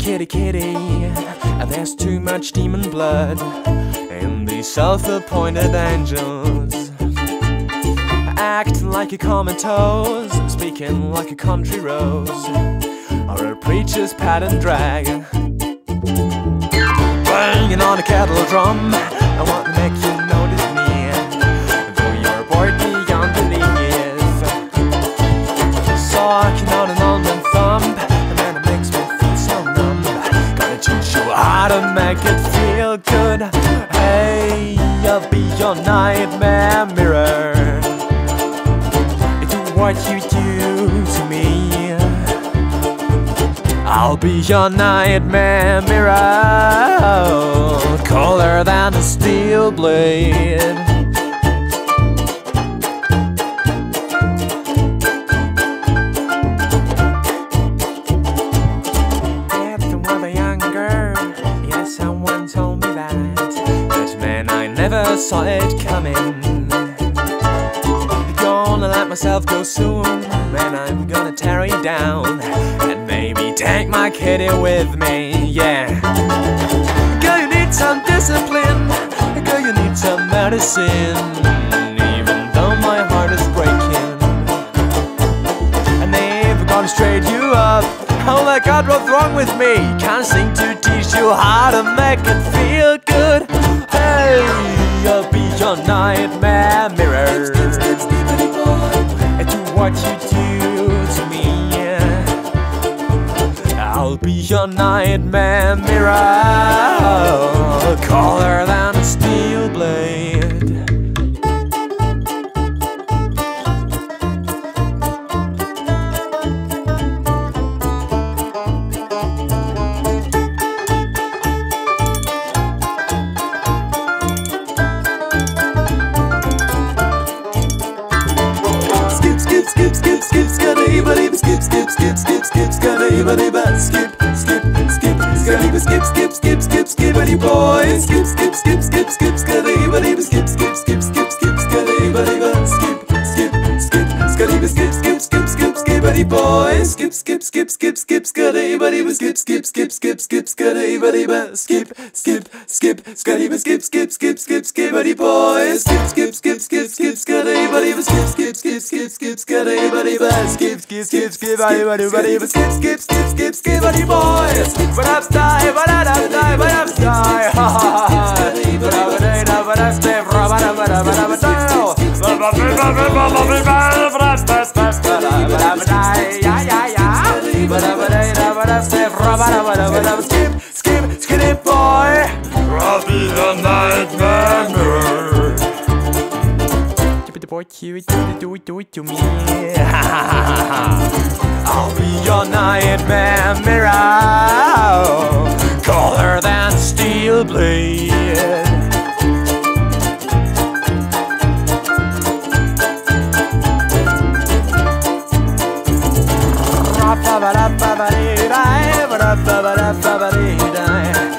kitty kitty. There's too much demon blood in these self-appointed angels. Acting like a comatose, speaking like a country rose, or a preacher's pat and drag. Banging on a kettle drum, I want to make you make it feel good. Hey, I'll be your nightmare mirror. Do what you do to me. I'll be your nightmare mirror, colder than a steel blade. Saw it coming. Gonna let myself go soon, and I'm gonna tear you down. And maybe take my kitty with me, yeah. Girl, you need some discipline. Girl, you need some medicine. Even though my heart is breaking. And they've gone straight you up. Oh my god, what's wrong with me? Can't seem to teach you how to make it feel good. Be your nightmare mirror, colder than steel skip, skip, skip, skip, skibbity boy, skip, skip, skip, skip, skip, skadabadaba, skip, skip, skip, skip, skip, skadabadaba, skip, skip, skip, skadabadaba, skip, skip, skip, skip, skibbity boy, skip, skip, skip, skip, skip, skadabadaba, skip, skip, skip, skip, skip, skadabadaba, skip, skip, skip, skadabadaba, skip, skip, skip, skip, skibbity boy, skip, skip, skip, skip, skip, skadabadaba, skip, skip, skip, skip, skip, skadabadaba, skip, skip, skip, skip, skadabadaba, skip, skip, skip, skip, skip, skibbity boy, but I'm die, but I'm die, but I'm die, ha ha ha but I'm die, but I'm stay, but I'm but Boy cute, do do to me. I'll be your nightmare mirror, colder than steel blade. Ba-ba-da-ba-ba-dee-bye, ba-da-ba-ba-da-ba-ba